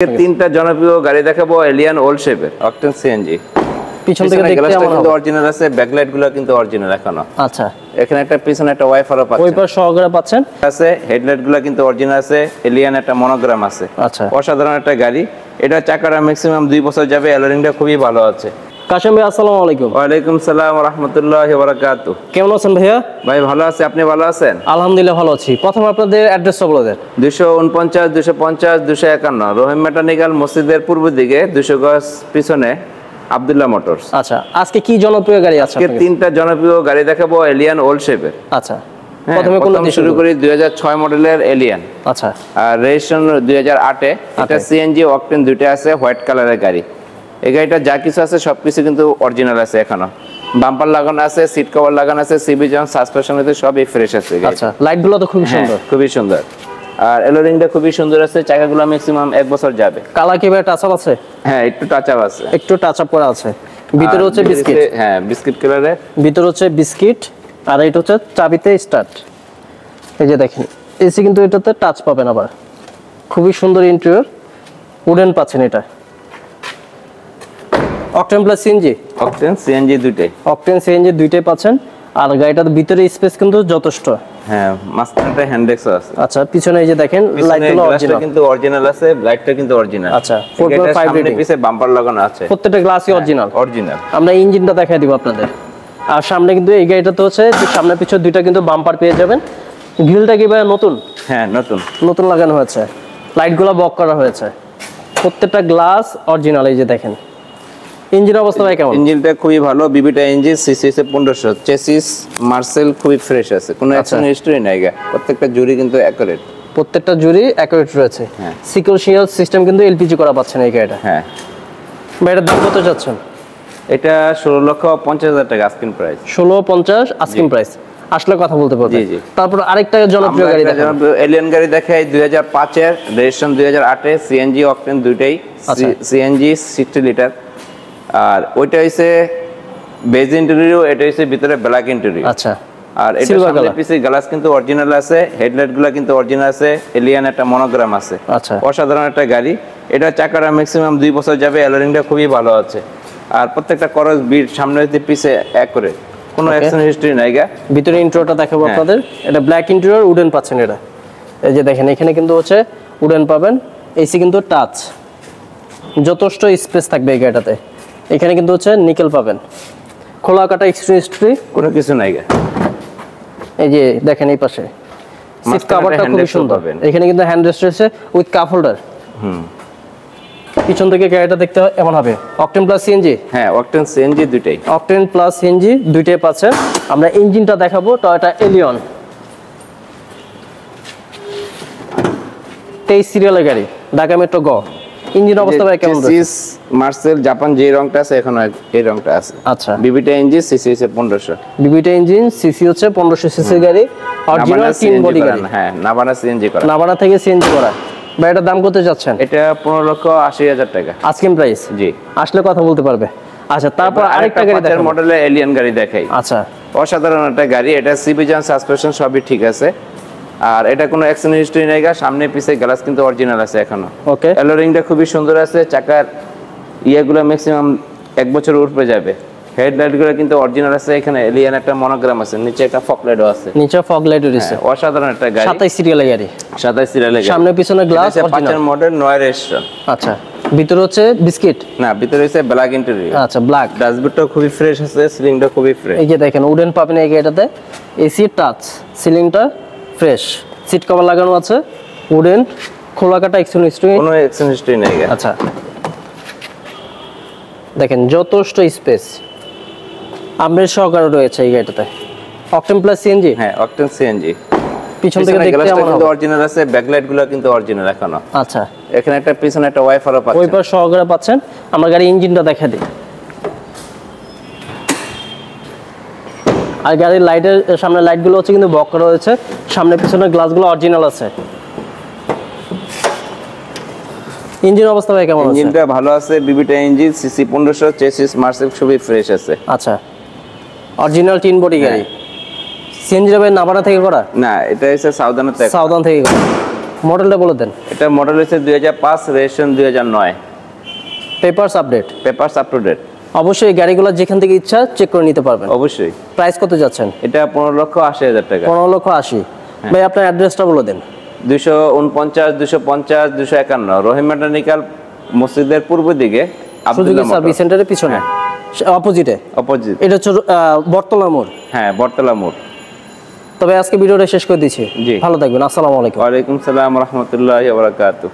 তিনটা জনপ্রিয় গাড়ি দেখাবো এলিয়ান ওল্ড শেপের অকটেন সিএনজি পিছন থেকে দেখতে আমার কিন্তু অরিজিনাল আছে ব্যাকলাইটগুলো কিন্তু অরিজিনাল এখনও। আচ্ছা। এখানে একটা পিছনে একটা ওয়াইফারও পাচ্ছেন। ওয়াইফার সহকারে পাচ্ছেন? আছে হেডলাইটগুলো কিন্তু অরিজিনাল আছে এলিয়ান একটা মনোগ্রাম আছে। আচ্ছা। অসাধারণ একটা গাড়ি। এটা চাকাটা ম্যাক্সিমাম দুই বছর যাবে এলারিংটা খুবই ভালো আছে। কাশেম ভাই আসসালামু আলাইকুম। ওয়ালাইকুম সালাম রহমতুল্লাহ বারাকাত কেমন আছেন ভাইয়া? ভাই ভালো আছে। আপনি ভালো আছেন? আলহামদুলিল্লাহ ভালো আছি। প্রথম আপনাদের অ্যাড্রেসটা বলে দেন। দুশো উনপঞ্চাশ দুশো পঞ্চাশ দুশো একান্ন রহিম মেটানিক্যাল মসজিদের পূর্ব দিকে দুশো গজ পিছনে আবদুল্লাহ মোটরস। আচ্ছা আজকে কি জনপ্রিয় গাড়ি আছে আজকে তিনটা জনপ্রিয় গাড়ি দেখাবো এলিয়ান ওল্ড শেপের আচ্ছা প্রথমে কোন দিয়ে শুরু করি দুই হাজার ছয় মডেলের এলিয়ান আচ্ছা। আর রেজিস্ট্রেশন দুই হাজার আটে। এটা সিএনজি অকটেন দুইটা আছে হোয়াইট কালারের গাড়ি। এই গাড়িটা যা কিছু আছে সবকিছু কিন্তু অরিজিনাল আছে এখনও। বাম্পার লাগানো আছে সিট কভার লাগানো আছে সিবি জন সাসপেনশন হতে সবই ফ্রেশ আছে। আচ্ছা লাইটগুলো তো খুবই হ্যাঁ, সুন্দর। খুবই সুন্দর। আর এলোরিংটা খুবই সুন্দর আছে চাকাগুলো ম্যাক্সিমাম এক বছর যাবে। কালার কি ভাই টাচ আপ আছে? হ্যাঁ একটু টাচ আপ আছে। একটু টাচ আপ করা আছে। ভিতরে হচ্ছে বিস্কিট হ্যাঁ বিস্কিট কালারে ভিতরে হচ্ছে বিস্কিট আর এটা হচ্ছে চাবিতে স্টার্ট এই যে দেখেন এসি কিন্তু এটাতে টাচ পাবেন আবার। খুবই সুন্দর ইন্টেরিয়র উডেন পাচ্ছেন এটা। Octane plus CNG octane CNG দুইটাই। অকটেন সিএনজি দুইটাই পাচ্ছেন। আর গাড়িটার ভিতরে স্পেস কিন্তু যথেষ্ট। হ্যাঁ মাঝখানটা হ্যান্ডেক্সও আছে। আচ্ছা পিছনে এই যে দেখেন লাইটগুলো অরিজিনাল কিন্তু অরিজিনাল আছে লাইটটা কিন্তু অরিজিনাল আচ্ছা, সামনে 4.5 rating। পিছে বাম্পার লাগানো আছে। প্রত্যেকটা গ্লাসই অরিজিনাল অরিজিনাল আমরা ইঞ্জিনটা দেখাই দিব আপনাদের। আর সামনে কিন্তু এই গাড়িটাতে হচ্ছে যে সামনে পিছনে দুইটা কিন্তু বাম্পার পেয়ে যাবেন। গ্রিলটা কি ভাই নতুন? হ্যাঁ নতুন। নতুন লাগানো হয়েছে। লাইটগুলো বক করা হয়েছে। প্রত্যেকটা গ্লাস অরিজিনাল এই যে দেখেন। ইঞ্জিন অবস্থা ভাই কেমন? ইঞ্জিনটা খুবই ভালো বিবিটা ইঞ্জিন সিসি হচ্ছে পনেরোশো। চেসিস মার্সেল খুবই ফ্রেশ আছে কোনো আচ্ছা। অ্যাকশন হিস্টরি নাই প্রত্যেকটা জুড়ি কিন্তু অ্যাকুরেট প্রত্যেকটা জুড়ি অ্যাকুরেট রয়েছে। হ্যাঁ। সিকিউরিশিয়াল সিস্টেম কিন্তু এলপিজি করা পাচ্ছেন এই গাড়িটা। হ্যাঁ। ভাই এটার দাম কত যাচ্ছেন এটা ষোলো লক্ষ পঞ্চাশ হাজার টাকা আস্কিন প্রাইস ষোলো পঞ্চাশ আস্কিং প্রাইস আসলে কথা বলতে জি। তারপর আরেকটা জনপ্রিয় গাড়ি এলিয়ন গাড়ি দেখাই দুই হাজার পাঁচের রেজিস্ট্রেশন দুই হাজার আটে সিএনজি অকটেন দুইটাই আচ্ছা। সিএনজি সিক্সটি লিটার আর ওইটা হইছে বেজ ইন্টেরিয়র এটা হইছে ভিতরে ব্ল্যাক ইন্টেরিয়র আচ্ছা। আর এটা Silver সামনে পিছে গ্লাস কিন্তু অরিজিনাল আছে হেডলাইটগুলো কিন্তু অরিজিনাল আছে এলিয়ান একটা মনোগ্রাম আছে। আচ্ছা। অসাধারণ একটা গাড়ি। এটা চাকাটা ম্যাক্সিমাম দুই বছর যাবে এলারিংটা খুবই ভালো আছে। আর প্রত্যেকটা করস বিট সামনে হইতে পিছে এক করে। কোনো অ্যাকশন হিস্ট্রি নাই গা। ভিতরে ইন্ট্রোটা দেখাবো হ্যাঁ। আপনাদের। এটা ব্ল্যাক ইন্টেরিয়র উডেন পাচ্ছেন এটা। এই যে দেখেন এখানে কিন্তু হচ্ছে উডেন পাবেন। এসি কিন্তু টাচ যথেষ্ট স্পেস থাকবে এই গাড়িটাতে। এখানে কিন্তু হচ্ছে নিকেল পাবেন। খোলা কাটা এক্সট্রি কোনো কিছু নাই এই যে দেখেন এই পাশে। সিট কাভারটা rest সুন্দর। পাবেন। এখানে কিন্তু হ্যান্ড রেস্ট রয়েছে উইথ কাপ হোল্ডার হুম। পিছন থেকে গাড়িটা দেখতে এমন হবে। অকটেন প্লাস সিএনজি হ্যাঁ অকটেন সিএনজি দুইটাই। অকটেন প্লাস সিএনজি দুইটাই পাচ্ছেন আমরা ইঞ্জিনটা দেখাবো টয়োটা এলিয়ন তেইশ সিরিয়ালের গাড়ি ঢাকা মেট্রো গ ইঞ্জিন অবস্থা ভাই কেমন? মার্সেল জাপান যে রংটা আছে এখনও এই রংটা আছে। আচ্ছা। বিবিটা ইঞ্জিন সিসি হচ্ছে পনেরোশো। বিবিটা ইঞ্জিন সিসি হচ্ছে পনেরোশো সিসি গাড়ি অরিজিনাল তিন বডি গাড়ি। হ্যাঁ সিএনজি করা। থেকে সিএনজি করা। বা এটার দাম কত যাচ্ছেন? এটা পনেরো লক্ষ আশি হাজার টাকা। আজকের প্রাইস জি। আসলে কথা বলতে পারবে। আচ্ছা তারপর আরেকটা গাড়ি মডেলের এলিয়ান গাড়ি দেখাই। আচ্ছা। অসাধারণ একটা গাড়ি। এটা সিবিজান সাসপেনশন সবই ঠিক আছে। আর এটা কোনো অ্যাকশন হিস্টরি নেই গা সামনে পিছে গ্লাস কিন্তু অরিজিনাল আছে এখনও। ওকে এলোরিংটা খুবই সুন্দর আছে চাকার ইয়েগুলো ম্যাক্সিমাম এক বছর উপরে যাবে। হেডলাইটগুলো কিন্তু অরিজিনাল আছে এখানে এলিয়ান একটা মনোগ্রাম আছে নিচে একটা ফকলাইটও আছে। নিচে লাইট রয়েছে হ্যাঁ, অসাধারণ একটা গাড়ি। সাতাইশ সিরিয়ালের গাড়ি। সাতাইশ সিরিয়ালে সামনে পিছনে গ্লাস অরিজিনাল মডেল নয় রেজিস্ট্রেশন আচ্ছা ভিতরে হচ্ছে বিস্কিট না ভিতরে হচ্ছে ব্ল্যাক ইন্টেরিয়র আচ্ছা ব্ল্যাক ডাস্টবিনটা খুবই ফ্রেশ আছে সিলিংটা খুবই ফ্রেশ এই যে দেখেন উডেন পাবেন এই গাড়িটাতে। এসি টাচ সিলিংটা ফ্রেশ। সিট কভার লাগানো আছে উডেন খোলা কাটা এক্সট্রা স্ট্রিং কোনো অ্যাকশন হিস্টরি নেই। আচ্ছা। দেখেন যথেষ্ট স্পেস আমরের সহকারে রয়েছে এই গাড়িটাতে। অকটেন প্লাস সিএনজি হ্যাঁ অকটেন সিএনজি পিছন থেকে দেখতে গ্লাসটা কিন্তু অরিজিনাল আছে ব্যাকলাইটগুলো কিন্তু অরিজিনাল এখনও। আচ্ছা। এখানে একটা পিছনে একটা ওয়াইফারও পাচ্ছেন। পাশ সহকারে পাচ্ছেন। আমরা গাড়ি ইঞ্জিনটা দেখা দিই। আর গাড়ির লাইটের সামনে লাইটগুলো হচ্ছে কিন্তু বক করা রয়েছে। সামনে পিছনে গ্লাসগুলো অরিজিনাল আছে। ইঞ্জিন অবস্থা ভাই কেমন আছে? ইঞ্জিনটা ভালো আছে বিবিটা ইঞ্জিন সিসি পনেরোশো চেসিস মার্সেল খুবই ফ্রেশ আছে। আচ্ছা। অরিজিনাল তিন বডি গাড়ি। সিএনজি ভাই নাবানা থেকে করা? না এটা হচ্ছে সাউদানের সাউদান থেকে করা। মডেলটা বলে দেন। এটা মডেল হচ্ছে দুই হাজার পাঁচ রেজিস্ট্রেশন দুই হাজার নয়। Papers update papers up to date অবশ্যই গাড়িগুলো যেখান থেকে ইচ্ছা চেক করে নিতে পারবেন। অবশ্যই। প্রাইস কত যাচ্ছেন? এটা পনেরো লক্ষ আশি হাজার টাকা। পনেরো লক্ষ আশি। হ্যাঁ। ভাই আপনার অ্যাড্রেসটা বলে দেন। দুশো উনপঞ্চাশ দুশো পঞ্চাশ দুশো একান্ন। রহিম মেকানিক্যাল মসজিদের পূর্ব দিকে সুযোগী সার্ভিস সেন্টারের পিছনে? অপোজিটে অপোজিট এটা হচ্ছে আহ, বটতলা মোড়। হ্যাঁ বটতলা মোড়। তবে আজকে ভিডিওটা শেষ করে দিচ্ছি। ভালো থাকবেন। আসসালামু আলাইকুম। ওয়ালাইকুম সালাম রহমতুল্লাহ বারাকাতু